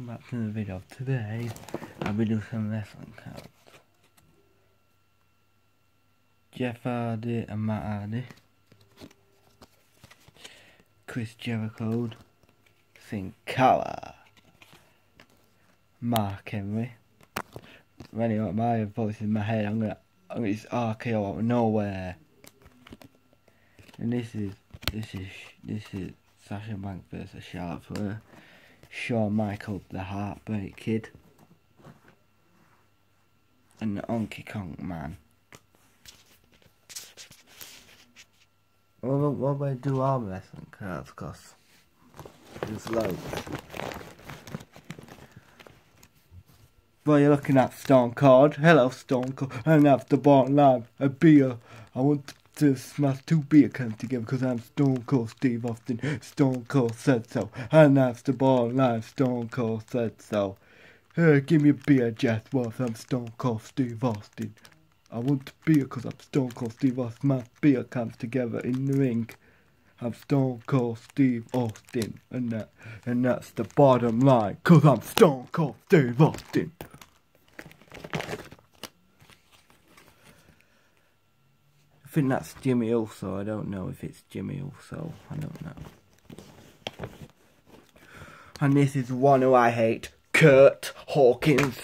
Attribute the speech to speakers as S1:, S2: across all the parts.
S1: welcome back to the video. Today, I'll be doing some wrestling cards. Jeff Hardy and Matt Hardy. Chris Jericho. Sin Cara. Mark Henry. Anyway, my voice in my head, I'm gonna, I'm gonna it's RKO out of nowhere. And this is, this is, this is Sasha Banks versus Charlotte Flair. Shawn Michael the Heartbreak Kid, and the Honky Tonk Man. Well, what we do our wrestling cards, cause there's loads. Well, you're looking at Stone Cold. Hello, Stone Cold. And after bottom line, a beer. I want to smash two beer cans together because I'm Stone Cold Steve Austin. Stone Cold said so. And that's the ball line. Stone Cold said so. Hey, give me a beer, Jeff Ross. I'm Stone Cold Steve Austin. I want beer because I'm Stone Cold Steve Austin. My beer cans together in the ring. I'm Stone Cold Steve Austin. And that, and that's the bottom line. Cause I'm Stone Cold Steve Austin. I think that's Jimmy Uso. I don't know if it's Jimmy Uso. I don't know. And this is one who I hate. Kurt Hawkins.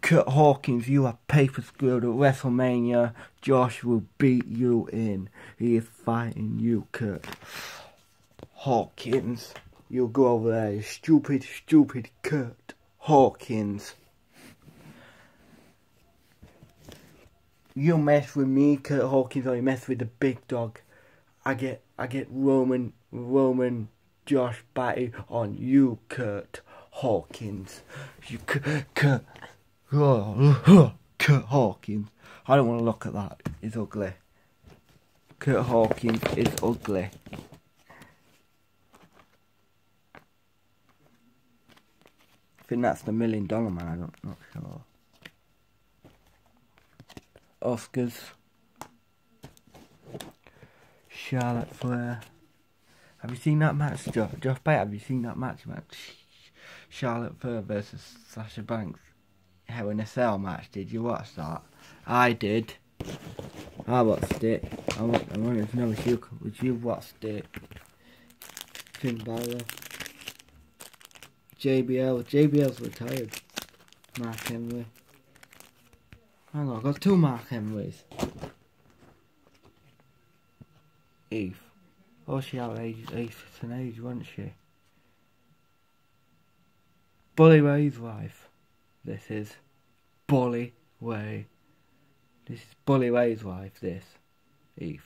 S1: Kurt Hawkins, you are paper screwed at WrestleMania. Josh will beat you in. He is fighting you, Kurt Hawkins. You go over there, stupid, stupid Kurt Hawkins. You mess with me, Kurt Hawkins, or you mess with the big dog, I get I get Roman Roman Josh Batty on you, Kurt Hawkins. You Kurt Kurt, Hawkins. I don't want to look at that. It's ugly. Kurt Hawkins is ugly. I think that's the million dollar man. I'm not sure. Oscars. Charlotte Flair. Have you seen that match, Josh? Josh Bate, have you seen that match, match? Charlotte Flair versus Sasha Banks. Hell in a Cell match. Did you watch that? I did. I watched it. I want, I wanted to know if you, if you watched it. Finn Balor. JBL. JBL's retired. Mark Henry. Hang on, I got two Mark Henrys. Eve. Oh, she out age, age an age, wasn't she? Bully Ray's wife. This is Bully Ray. This is Bully Ray's wife, this. Eve.